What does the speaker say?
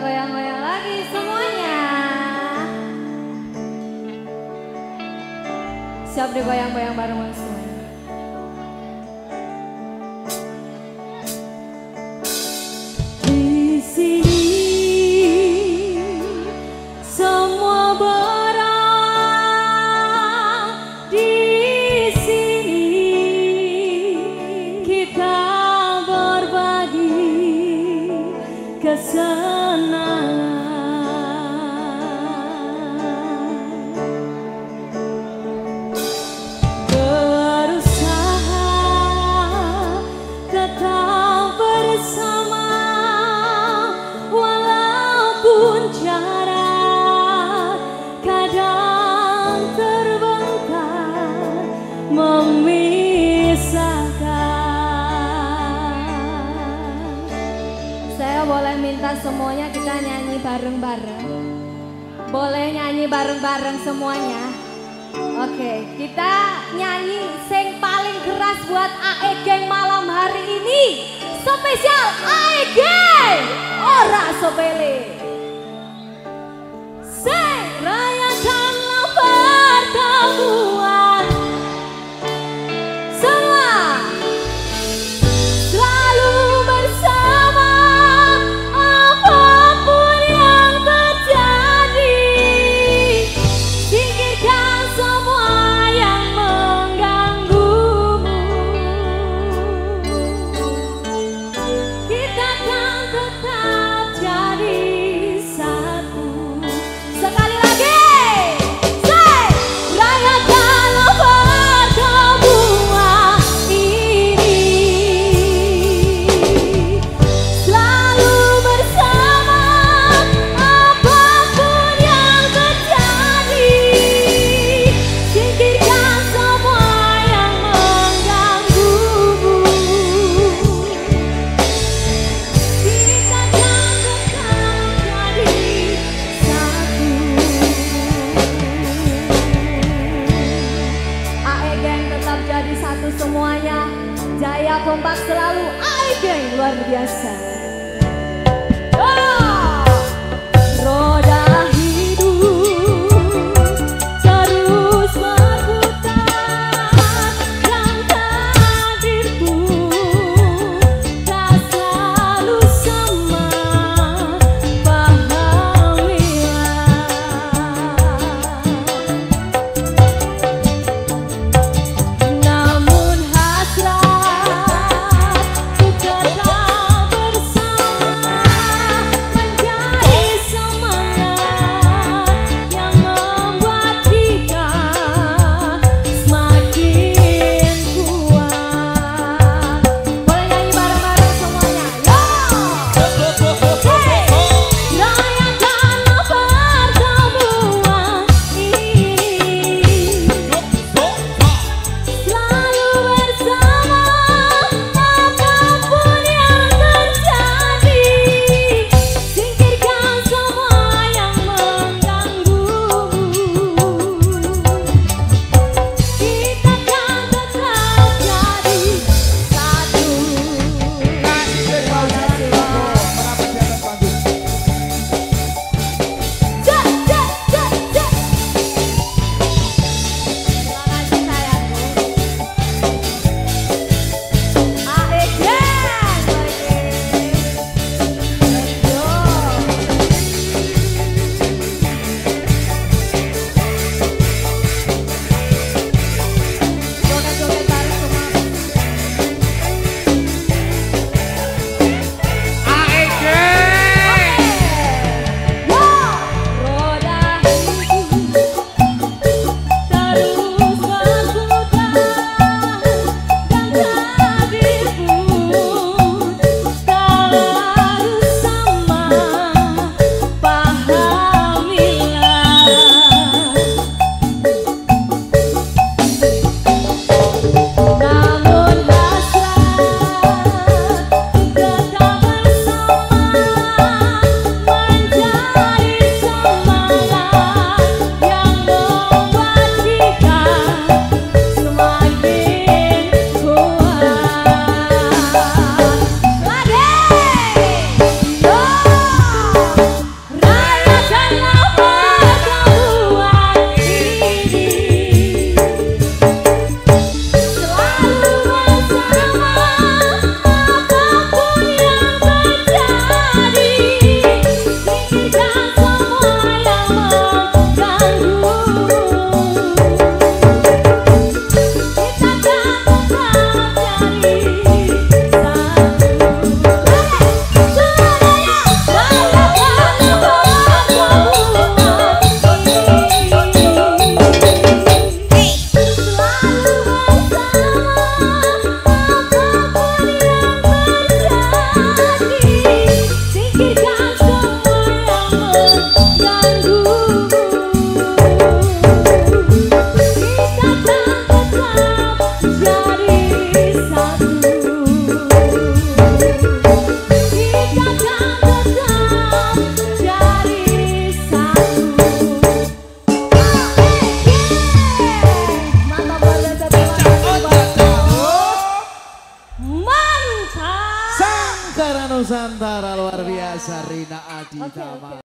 goyang-goyang lagi semuanya. Siap digoyang-goyang bareng-bareng semuanya. boleh minta semuanya kita nyanyi bareng-bareng. Boleh nyanyi bareng-bareng semuanya. Oke, kita nyanyi sing paling keras buat AE Gang malam hari ini. Spesial AE Gang ora sepele. kompak selalu. Ayo geng, luar biasa. Nusantara luar biasa Rina Aditama.